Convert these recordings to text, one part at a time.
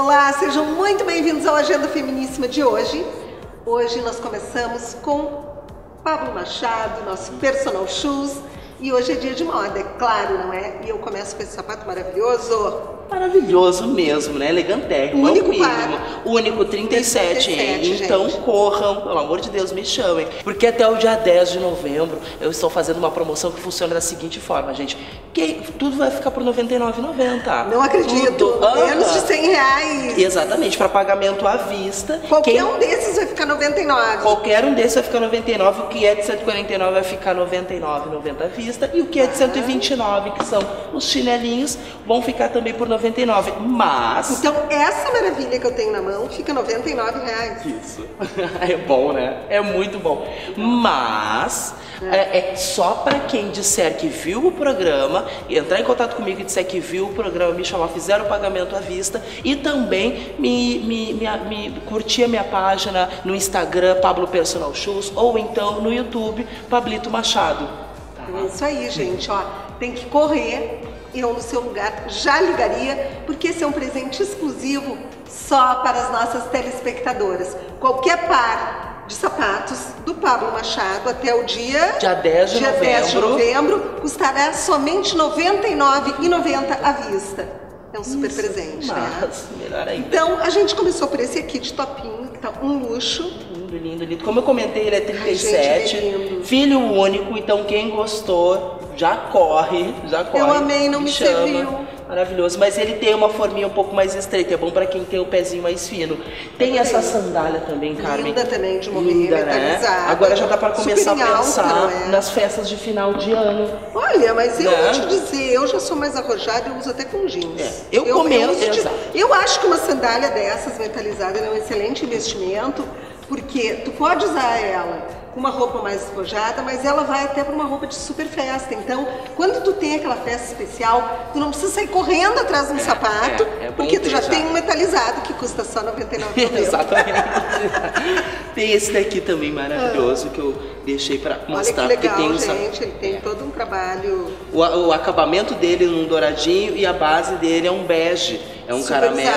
Olá, sejam muito bem-vindos ao Agenda Feminíssima de hoje. Hoje nós começamos com Pablo Machado, nosso personal shoes, e hoje é dia de moda, é claro, não é? E eu começo com esse sapato maravilhoso. Maravilhoso mesmo, né? Elegantérrimo. Único é o mínimo. par. Único 37, 37, hein? Então corram, pelo amor de Deus, me chamem. Porque até o dia 10 de novembro eu estou fazendo uma promoção que funciona da seguinte forma, gente. Que tudo vai ficar por R$ 99,90. Não acredito, Tudo. menos de 100 reais. Exatamente, para pagamento à vista. Qualquer Quem- um desses vai ficar 99. Qualquer um desses vai ficar 99, o que é de 149 vai ficar 99,90 à vista e o que é de 129, que são os chinelinhos, vão ficar também por 99. Mas Então, essa maravilha que eu tenho na mão fica 99 reais. isso é bom, né? É muito bom. Mas é, é só para quem disser que viu o programa, entrar em contato comigo e disser que viu o programa, me chamar, fizer o pagamento à vista e também me, me, me, me curtir a minha página no Instagram, Pablo Personal Shoes, ou então no YouTube, Pablito Machado. Tá? É isso aí, gente, ó. Tem que correr. Eu, no seu lugar, já ligaria, porque esse é um presente exclusivo só para as nossas telespectadoras. Qualquer par de sapatos do Pablo Machado até o dia, Dia 10 de dia 10 de novembro. novembro custará somente R$ 99,90 à vista. É um super Isso, presente, né? Mas, melhor ainda. Então, a gente começou por esse aqui de topinho, que tá um luxo. Lindo, lindo, lindo. Como eu comentei, ele é 37. Ai, gente, é filho único, então quem gostou, já corre, já corre. amei, não me chama. serviu. Maravilhoso, mas ele tem uma forminha um pouco mais estreita, é bom pra quem tem o pezinho mais fino. Tem Adorei. essa sandália também, Carmen. Linda também, de morrer, Linda, né? metalizada. Agora já dá pra começar a alta, pensar não é? nas festas de final de ano. Olha, mas eu Né? vou te dizer, eu já sou mais arrojada, eu uso até com jeans. É, eu uso de- exato. eu acho que uma sandália dessas metalizada é um excelente investimento, porque tu pode usar ela com uma roupa mais arrojada, mas ela vai até para uma roupa de super festa. Então, quando tu tem aquela festa especial, tu não precisa sair correndo atrás de um sapato, é, é porque tu já tem um metalizado que custa só R$ 99,90. Exatamente. Tem esse daqui também maravilhoso que eu deixei pra Olha que mostrar. legal, porque tem um gente, ele tem todo um trabalho O, o acabamento dele é um douradinho e a base dele é um bege, é um caramelo.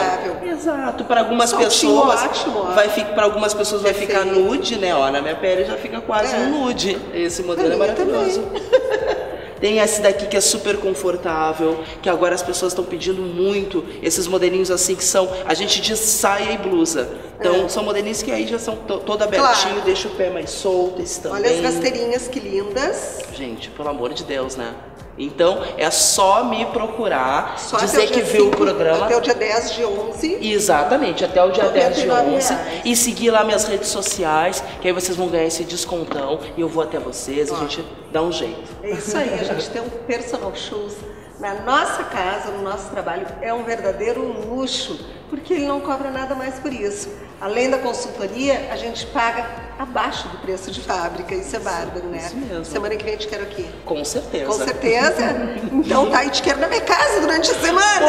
Exato, para algumas pessoas ótimo, vai ficar para algumas pessoas vai ficar nude, né? Ó, na minha pele já fica quase É. um nude. Esse modelo é maravilhoso. Tem esse daqui que é super confortável, que agora as pessoas estão pedindo muito. Esses modelinhos assim que são, a gente diz saia e blusa. Então É. são modelinhos que aí já são to- todo abertinho, Claro. deixa o pé mais solto, esse também. Olha as rasteirinhas que lindas. Gente, pelo amor de Deus, né? Então é só me procurar, Só dizer o que viu o 5, programa. Até o dia 10 de 11. Exatamente, até o dia 10 de 99 11. reais. E seguir lá minhas redes sociais, que aí vocês vão ganhar esse descontão. E eu vou até vocês, a Ó. gente dá um jeito. É isso aí, a gente tem um personal shoes na nossa casa, no nosso trabalho. É um verdadeiro luxo, porque ele não cobra nada mais por isso. Além da consultoria, a gente paga abaixo do preço de fábrica. Isso é bárbaro, né? isso mesmo. Semana que vem te quero aqui. Com certeza. Com certeza. Então tá, e te quero na minha casa durante a semana.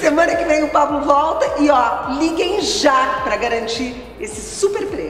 Semana que vem o Pablo volta e ó, liguem já para garantir esse super preço.